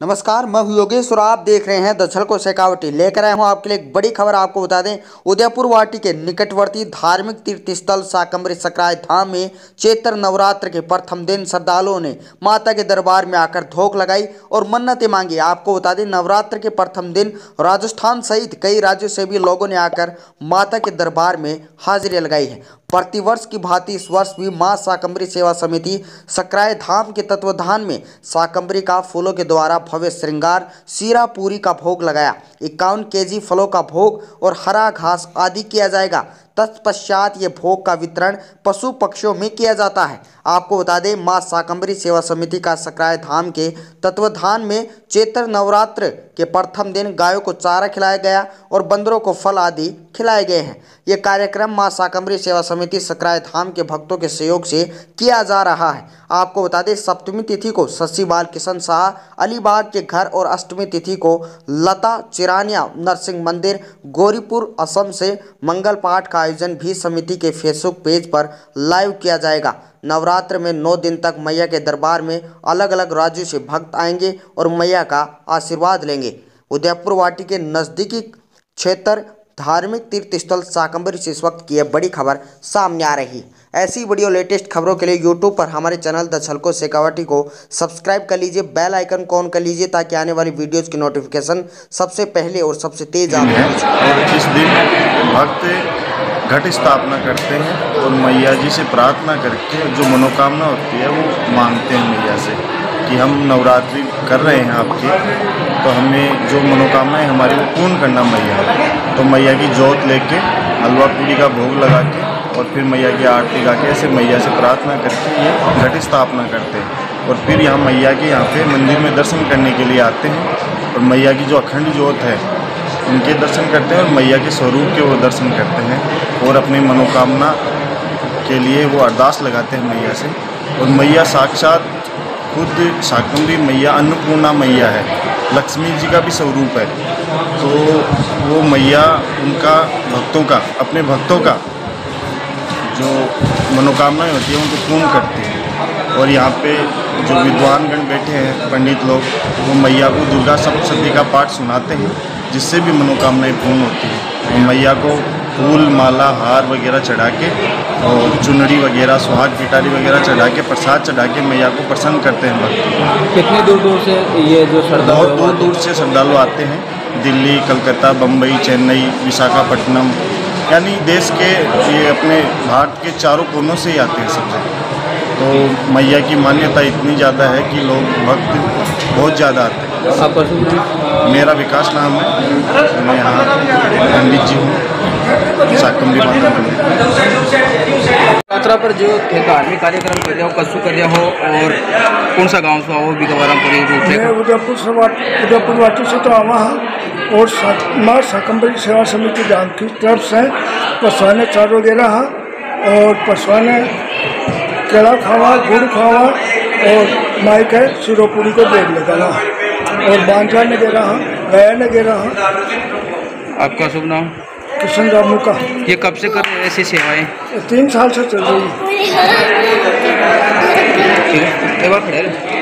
नमस्कार, मैं योगेश और आप देख रहे हैं दछल को शेखावटी। लेकर आया हूँ आपके लिए एक बड़ी खबर आपको बता दें। उदयपुर वाटी के निकटवर्ती धार्मिक तीर्थ स्थल साकम्बरी सकराय धाम में चैत्र नवरात्र के प्रथम दिन श्रद्धालुओं ने माता के दरबार में आकर धोख लगाई और मन्नतें मांगी। आपको बता दें, नवरात्र के प्रथम दिन राजस्थान सहित कई राज्यों से भी लोगों ने आकर माता के दरबार में हाजिरी लगाई है। प्रतिवर्ष की भांति इस वर्ष भी माँ शाकंबरी सेवा समिति सक्राय धाम के तत्वधान में शाकंबरी का फूलों के द्वारा भव्य श्रृंगार, सीरा पूरी का भोग लगाया। इक्यावन के फलों का भोग और हरा घास आदि किया जाएगा। तत्पश्चात ये भोग का वितरण पशु पक्षियों में किया जाता है। आपको बता दें, माँ शाकंबरी सेवा समिति का सकराय धाम के तत्वधान में चैत्र नवरात्र के प्रथम दिन गायों को चारा खिलाया गया और बंदरों को फल आदि खिलाए गए हैं। ये कार्यक्रम माँ शाकंबरी सेवा समिति सकराय धाम के भक्तों के सहयोग से किया जा रहा है। आपको बता दें, सप्तमी तिथि को शशि बाल किशन शाह अलीबाग के घर और अष्टमी तिथि को लता चिरानिया नरसिंह मंदिर, गौरीपुर असम से मंगल पाठ का आयोजन भी समिति के फेसबुक पेज पर लाइव किया जाएगा। नवरात्र में नौ दिन तक मैया के दरबार में अलग अलग राज्यों से भक्त आएँगे और मैया का आशीर्वाद लेंगे। उदयपुर वाटी के नज़दीकी क्षेत्र धार्मिक तीर्थ स्थल से इस वक्त की यह बड़ी खबर सामने आ रही ऐसी वीडियो लेटेस्ट खबरों के लिए यूट्यूब पर हमारे चैनल द छलको शेखावटी को सब्सक्राइब कर लीजिए, बेल आइकन को ऑन कर लीजिए ताकि आने वाली वीडियोस की नोटिफिकेशन सबसे पहले और सबसे तेज और इस दिन भक्त घट स्थापना करते हैं और मैया जी से प्रार्थना करके जो मनोकामना होती है वो मांगते हैं मैया से कि हम नवरात्रि कर रहे हैं आपके तो हमें जो मनोकामनाएँ हमारी वो पूर्ण करना मैया। तो मैया की जोत लेके, हलवा पूरी का भोग लगा के और फिर मैया की आरती गा के ऐसे मैया से प्रार्थना करके ये घट स्थापना करते हैं। और फिर यहाँ मैया के यहाँ पे मंदिर में दर्शन करने के लिए आते हैं और मैया की जो अखंड जोत है, उनके दर्शन करते हैं और मैया के स्वरूप के वो दर्शन करते हैं। और अपनी मनोकामना के लिए वो अरदास लगाते हैं मैया से। और मैया साक्षात खुद शाकंबरी मैया, अन्नपूर्णा मैया है। लक्ष्मी जी का भी स्वरूप है। तो वो मैया उनका भक्तों का, अपने भक्तों का जो मनोकामनाएँ होती हैं, उनको पूर्ण करती हैं। और यहाँ पे जो विद्वानगण बैठे हैं, पंडित लोग, वो मैया को दुर्गा सप्तशती का पाठ सुनाते हैं, जिससे भी मनोकामनाएँ पूर्ण होती हैं। मैया को फूल माला हार वगैरह चढ़ा के और चुनरी वगैरह सुहाग पिटारी वगैरह चढ़ा के प्रसाद चढ़ा के मैया को प्रसन्न करते हैं भक्त। कितनी दूर दूर से ये जो श्रद्धालु बहुत दूर दूर से श्रद्धालु आते हैं। दिल्ली कलकत्ता बम्बई चेन्नई विशाखापट्टनम यानी देश के ये अपने भारत के चारों कोनों से ही आते हैं सब जगह तो मैया की मान्यता इतनी ज़्यादा है कि लोग भक्त बहुत ज़्यादा आते हैं? मेरा विकास नाम है। मैं यहाँ पंडित जी हूँ। मंदिर यात्रा पर जो धार्मिक कार्यक्रम कर रहे हो कसू कर रहे हो और कौन सा गाँव से आओ? भी गवारा पूरी रूप से उदयपुर से उदयपुर वाटी से तो आवा हाँ और माँ शाकंबरी सेवा समिति गाँव की तरफ़ से पसवाने चार वगैरह हाँ और पसवाने केला खावा गुड़ खावा और माई के सिरोपुरी को देख लगाना और बांझा नगेरा हाँ गया नगेरा हाँ। आपका शुभ नाम? किशन राम का? ये कब से कर रहे हैं ऐसी सेवाएँ? तीन साल से चल रही है। एक बार खड़े।